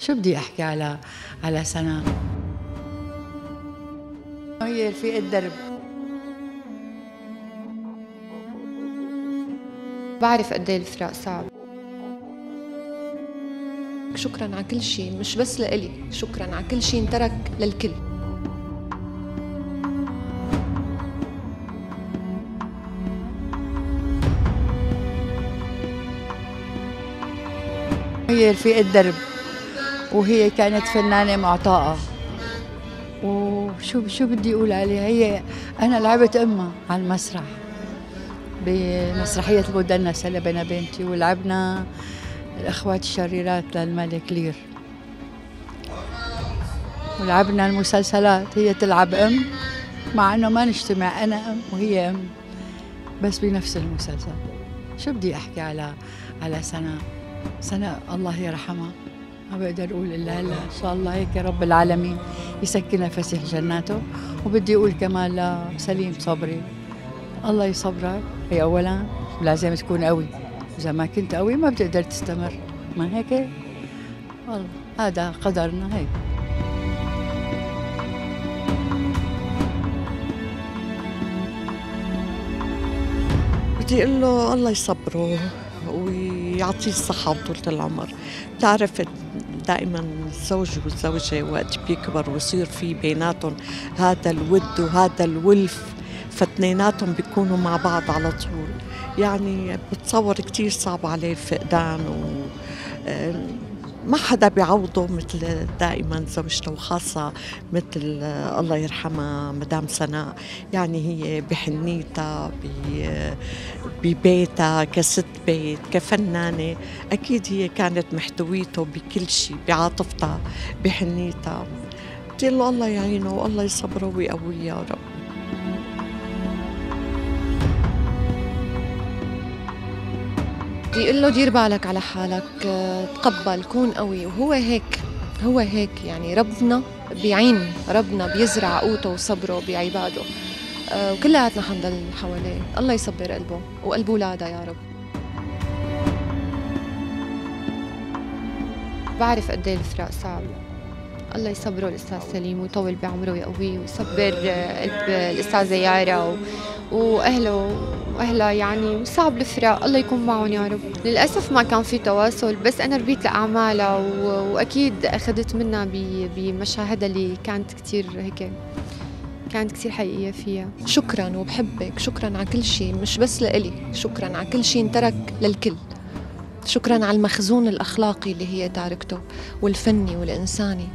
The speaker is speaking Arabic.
شو بدي أحكي على على سناء هي رفيق الدرب. بعرف قد إيه الفراق صعب. شكرا على كل شيء مش بس لإلي شكرا على كل شيء انترك للكل. هي رفيق الدرب. وهي كانت فنانة معطاءة. وشو شو بدي أقول عليها؟ هي أنا لعبت أمها على المسرح بمسرحية المدنسة لبنا بنتي ولعبنا الأخوات الشريرات للملك لير. ولعبنا المسلسلات هي تلعب أم مع أنه ما نجتمع أنا أم وهي أم بس بنفس المسلسل. شو بدي أحكي على على سناء سناء الله يرحمها. ما بقدر أقول إلا هلا إن شاء الله هيك رب العالمين يسكنها فسيح جناته. وبدي أقول كمان لسليم صبري الله يصبرك. هي أولا لازم تكون قوي. إذا ما كنت قوي ما بتقدر تستمر. ما هيك؟ والله هذا قدرنا هيك. بدي أقول له الله يصبره ويعطيه الصحة وطولة العمر. بتعرف دائما الزوج والزوجة وقت بيكبر ويصير في بيناتهم هذا الود وهذا الولف فاثنيناتهم بيكونوا مع بعض على طول. يعني بتصور كتير صعب عليه الفقدان و ما حدا بيعوضه مثل دائما زوجته وخاصة مثل الله يرحمها مدام سناء. يعني هي بحنيتها ببيتها كست بيت كفنانة أكيد هي كانت محتويته بكل شيء بعاطفتها بحنيتها. بدي له الله يعينه والله يصبره ويقويه يا رب. بدي أقول له دير بالك على حالك تقبل كون قوي. وهو هيك هو هيك يعني ربنا بيعين ربنا بيزرع قوته وصبره بعباده. وكلياتنا حنضل حواليه. الله يصبر قلبه وقلب اولادها يا رب. بعرف قد إيه الفراق صعب. الله يصبره الأستاذ سليم ويطول بعمره ويقويه ويصبر قلب الاستاذه يارا وأهله واهلها يعني صعب الفراق. الله يكون معهم يا رب. للأسف ما كان في تواصل بس أنا ربيت لاعمالها وأكيد أخذت منها بمشاهدها اللي كانت كثير هيك. كانت كثير حقيقية فيها. شكرا وبحبك. شكرا على كل شيء. مش بس لإلي. شكرا على كل شيء انترك للكل. شكرا على المخزون الأخلاقي اللي هي تاركته والفني والإنساني.